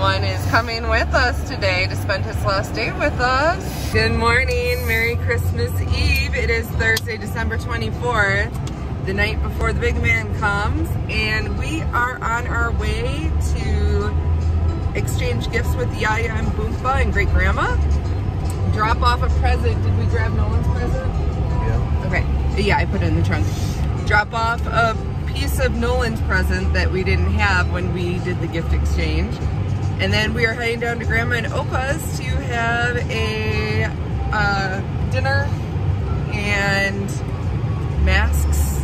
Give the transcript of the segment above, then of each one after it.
someone is coming with us today to spend his last day with us. Good morning, Merry Christmas Eve. It is Thursday, December 24th, the night before the big man comes, and we are on our way to exchange gifts with Yaya and Boompa and great grandma. Drop off a present. Did we grab Nolan's present? Yeah. Okay. Yeah, I put it in the trunk. Drop off a piece of Nolan's present that we didn't have when we did the gift exchange. And then we are heading down to Grandma and Opa's to have a uh, dinner and masks.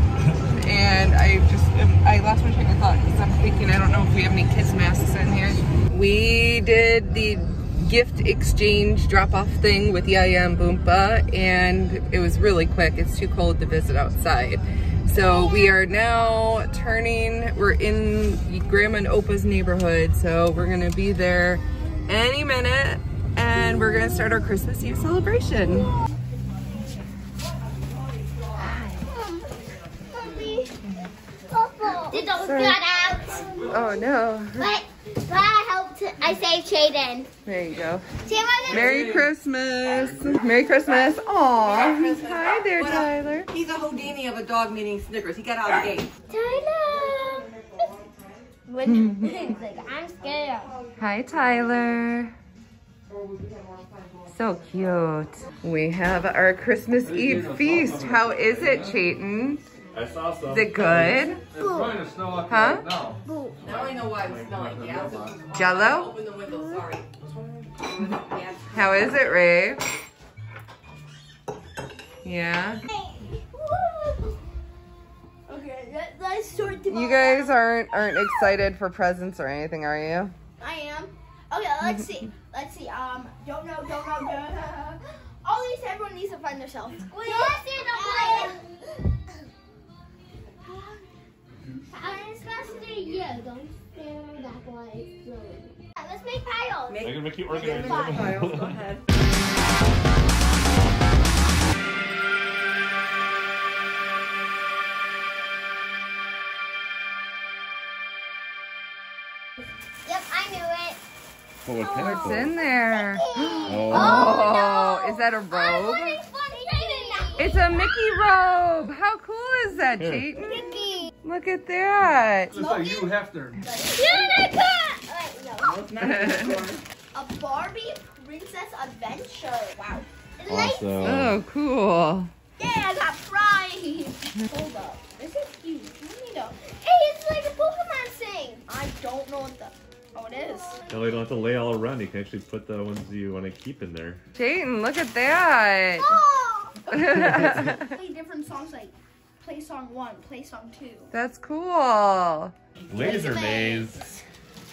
and I just, I lost my train of thought because I'm thinking I don't know if we have any kids masks in here. We did the gift exchange drop-off thing with Yaya and Boompa and it was really quick. It's too cold to visit outside. So we are now turning, we're in Grandma and Opa's neighborhood. So we're gonna be there any minute and we're gonna start our Christmas Eve celebration. Did those out? Oh no. I helped. I saved Chayton. There you go. See, I'm gonna- Merry Christmas. Merry Christmas. Aw. Hi there, Tyler. He's a Houdini of a dog meaning Snickers. He got out of the gate. Tyler. He's like, I'm scared. Hi, Tyler. So cute. We have our Christmas Eve feast. How is it, Chayton? I saw some. Is it good? It's going to snow up Huh? now. Now I know why it was snowing. Yeah. Jello? Open the window. Sorry. How is it, Ray? Yeah. Okay, let, let's sort them You guys aren't aren't excited for presents or anything, are you? I am. Okay, let's see. Let's see. Um, don't know, don't know, don't know. All these, everyone needs to find themselves. Squeeze. Let's make piles. I can make you organize. Piles, Go ahead. Yep, I knew it. What was What's oh. in there? Oh. Oh, is that a I'm robe? winning funny now. It's a Mickey robe. How cool is that, Here. Chayton? Mickey. Look at that. Looks like you Hefner. Unicorn. Wait, no. It's not in the store. A Barbie Princess Adventure. Wow. Awesome. Oh, cool. Yeah, I got prize. Hold up. This is huge. Let me know. Hey, it's like a Pokemon thing. I don't know what the. Oh, it is. Now you don't have to lay all around. You can actually put the ones you want to keep in there. Chayton, look at that. Oh. Play different songs like play song one, play song two. That's cool. Laser maze.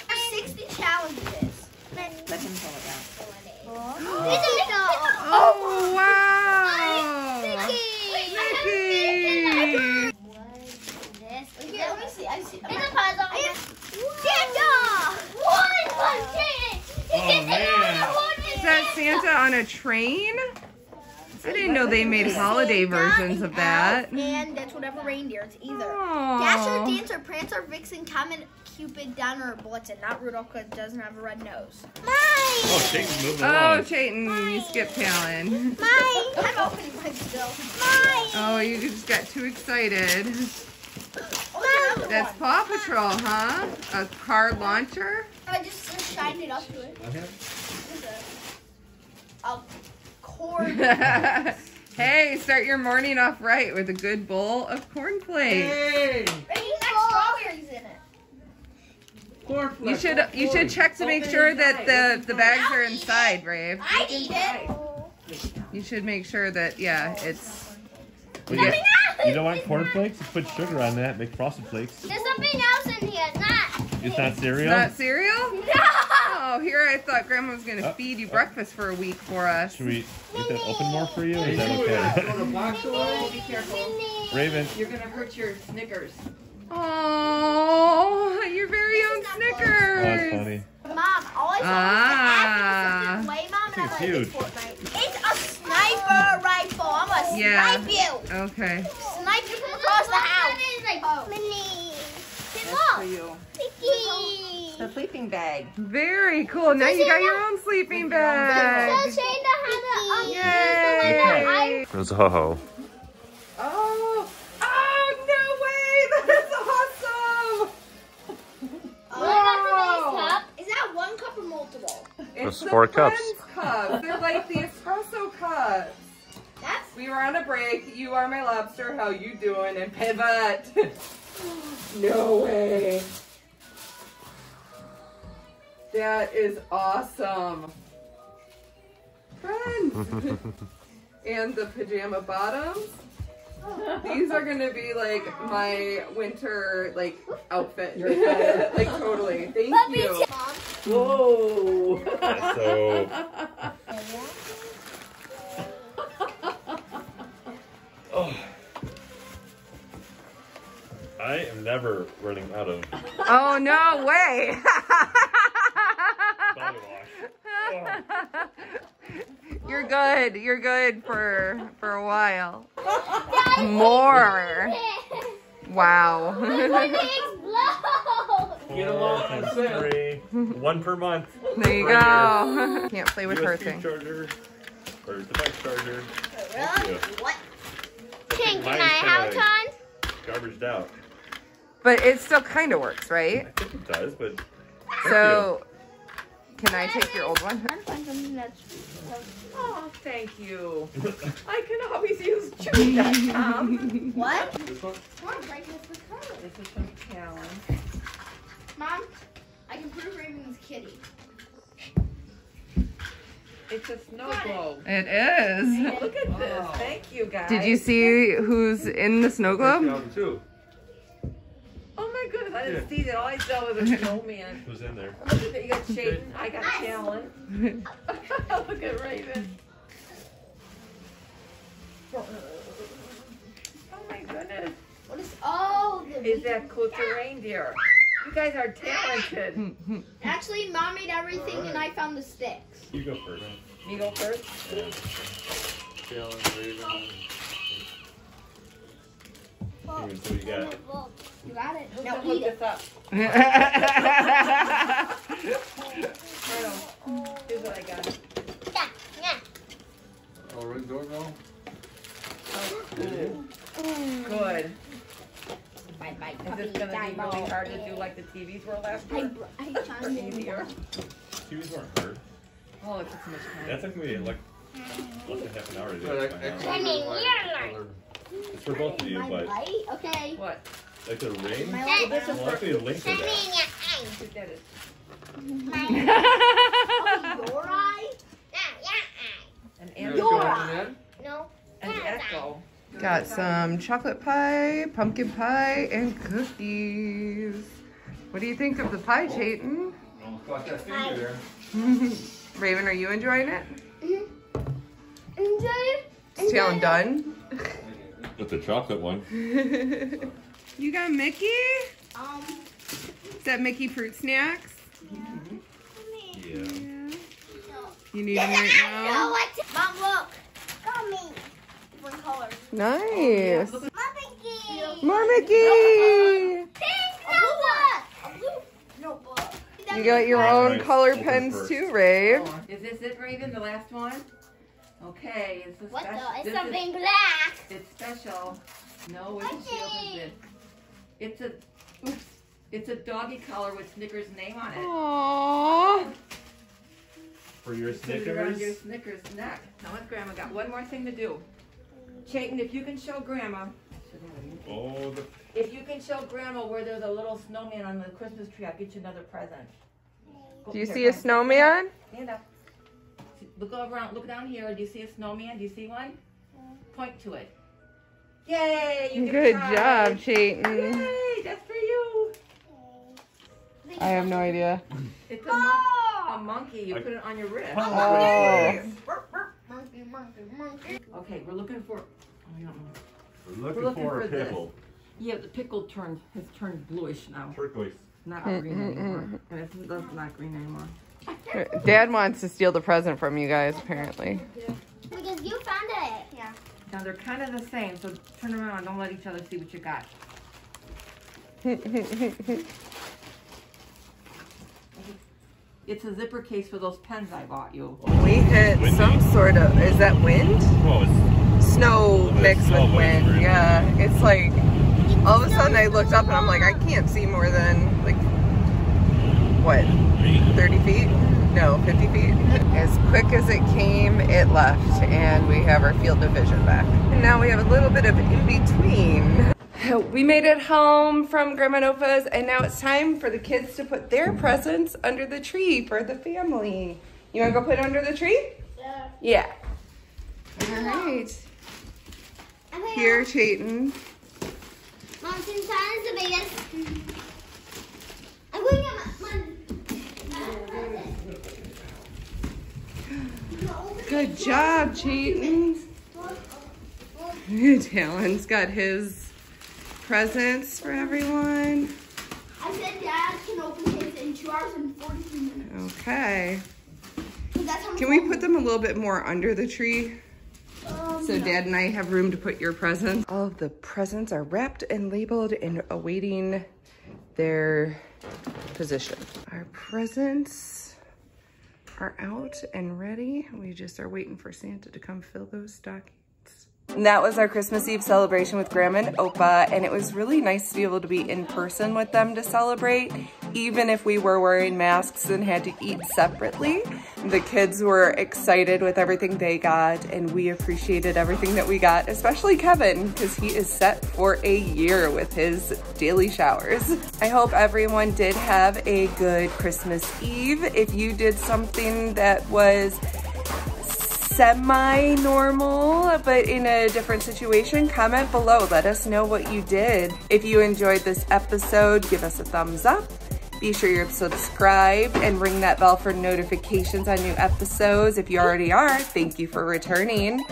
There's 60 challenges. Let him tell it down. Oh, wow. Mickey. Here, let me see. I see. It's a puzzle. Santa! One punch Oh, man. Is that Santa on a train? I didn't know they made holiday versions of that. And that's whatever reindeer it's either. Dasher, Oh. Dancer, Prancer, Vixen, Comet, Cupid, Donner, or Blitzen. Not Rudolph because it doesn't have a red nose. Oh, mine! Oh, Chayton's moving Oh, along. Chayton, you skipped Talon. Mine! I'm opening mine still. Mine! Oh, you just got too excited. Oh, That's one. Paw Patrol, huh? A car launcher? I just, just shined it up to it. A cord. hey, start your morning off right with a good bowl of cornflakes. Hey! It has strawberries in it. Cornflakes. You should you should check to make sure that the the bags are inside, Rave. I need it. You should make sure that yeah, it's But you, you don't want cornflakes? Just put sugar on that. Make frosted flakes. There's something else in here. It's not. It's not cereal. not cereal. No. Oh, here I thought Grandma was gonna Uh, feed you breakfast for a week for us. Should we get that open more for you? Hey, Is that you want to okay? go to box away? Be careful. Raven. You're gonna hurt your Snickers. Oh, your very own is not Oh, that's Snickers. funny. Mom, all I saw Ah. was the app a certain way, Mom, and I'm It's huge. it's a sniper rifle. I'm gonna Yeah. snipe you. Okay. Snipe you from across the house. Oh. Mini. That's for you. Mickey. The sleeping bag. Very cool. Now you got your own sleeping bag. So Shayna had a Yay! There's a ho-ho. Oh, oh, no way! That's awesome! Oh. cup. Is that one cup or multiple? It's There's four the cups. Friends cups. They're like the espresso cups. That's We were on a break. You are my lobster. How you doing? And pivot. no way. That is awesome. Friends. and the pajama bottoms. These are gonna be like my winter like outfit. like totally. Thank you. Whoa. So, oh. I am never running out of Oh no way. Body wash. You're good. You're good for for a while. More. Wow. Get 'em all Four on times sale. three. One per month. There you go. Can't play with her thing. charger or device charger. Thank. What? King, Mine's can I have kinda- Garbaged out. But it still kind of works, right? I think it does, but So, can I take your old one? find something that's. Oh, thank you. I can always use Chewy.com. What? this one. Mom, break this with color. This is from Callan. Mom, I can prove Raven's kitty. It's a snow globe. It is. Look at this. Thank you, guys. Did you see who's in the snow globe? Down too. Oh my goodness, I didn't see that. All I saw was a snowman. Who's in there? Look at that. You got Chayton. I got Callan. Look at Raven. Oh my goodness. What is? all the. Is that Coulter reindeer? You guys are talented. Actually, Mom made everything, and I found the sticks. You go first. Me go first? Callan, Raven. Oh. Even so you got You got it. Who's Now gonna look eat it. this up? Arnold, here's what I got. Yeah, yeah. Oh, ring doorbell? Oh, cool. Good. Bye bye. Is this gonna be really hard to do like the TVs were last I, year? I chimed in. Easier. TVs weren't hard. Oh, it took so much time. That took me like less than half an hour to do. It. I- by now. actually, I mean, like you're color. It's for both of you, but light? Okay. What? Like the ring. My Well, light. This is for, a link to that. look at it. Oh, your eye? An You and, got Your Callan eye. in? No. an echo. Got some chocolate pie, pumpkin pie, and cookies. What do you think of the pie, oh. Chayton? Got that finger there. Raven, are you enjoying it? Enjoy it. Is Talon done? With the chocolate one. you got Mickey? Um, Is that Mickey fruit snacks? Yeah. You need them right know now? what? Mom, look. Got me. Different colors. Nice. Mom, Mickey. More Mickey! Pink notebook. A blue notebook. You got your own Nice. color pens too, Rave. Is this it, Raven? The last one? Okay. It's a What special. the? It's this is- something black. It's special. No, wait till she opens it. It's a, oops, it's a doggy collar with Snickers' name on it. Aww. For your Snickers? around your Snickers. Snickers neck. Now what Grandma got? One more thing to do. Chayton, if you can show Grandma, Oh, the if you can show Grandma where there's a little snowman on the Christmas tree, I'll get you another present. Go- Do you here, see a snowman? Stand up. Look around. Look down here. Do you see a snowman? Do you see one? Point to it. Yay! You Good prize. job, Chayton. Yay! That's for you. I have no idea. It's a, mon- a monkey. You I- put it on your wrist. Oh. Monkey, monkey, monkey. Okay, we're looking for. Oh, you don't know. We're looking, We're looking for, for a this. pickle. Yeah, the pickle turned has turned bluish now. Turquoise. Not green anymore. And it's that's not green anymore. Dad wants to steal the present from you guys, apparently. Because you found it. Yeah. Now they're kind of the same, so turn around. Don't let each other see what you got. It's a zipper case for those pens I bought you. We hit Windy. some sort of, is that wind? Oh, Snow mixed with wind, whisper. yeah. It's like, all of a sudden I looked up and I'm like, I can't see more than like, what, 30 feet? No, 50 feet. As quick as it came, it left, and we have our field of vision back. And now we have a little bit of in between. We made it home from Grandma and and now it's time for the kids to put their presents under the tree for the family. You want to go put it under the tree? Yeah. Yeah. All right. Here, Chayton. Mom, since Santa's the biggest. I'm going to get my. my Good job, Chayton. Talon's got his presents for everyone. I said Dad can open his in two hours and 43 minutes. Okay. 'Cause that's how Can we put them a little bit more under the tree? Um, So dad and I have room to put your presents. All of the presents are wrapped and labeled and awaiting their position. Our presents are out and ready. We just are waiting for Santa to come fill those stockings. And that was our Christmas Eve celebration with Grandma and Opa, and it was really nice to be able to be in person with them to celebrate, even if we were wearing masks and had to eat separately. The kids were excited with everything they got, and we appreciated everything that we got, especially Kevin, because he is set for a year with his daily showers. I hope everyone did have a good Christmas Eve. If you did something that was semi-normal, but in a different situation, comment below. Let us know what you did. If you enjoyed this episode, give us a thumbs up. Be sure you're subscribed and ring that bell for notifications on new episodes. If you already are, thank you for returning.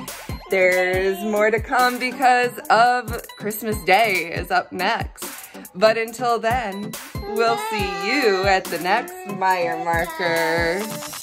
There's more to come because of Christmas Day is up next. But until then, we'll see you at the next Meyer Marker.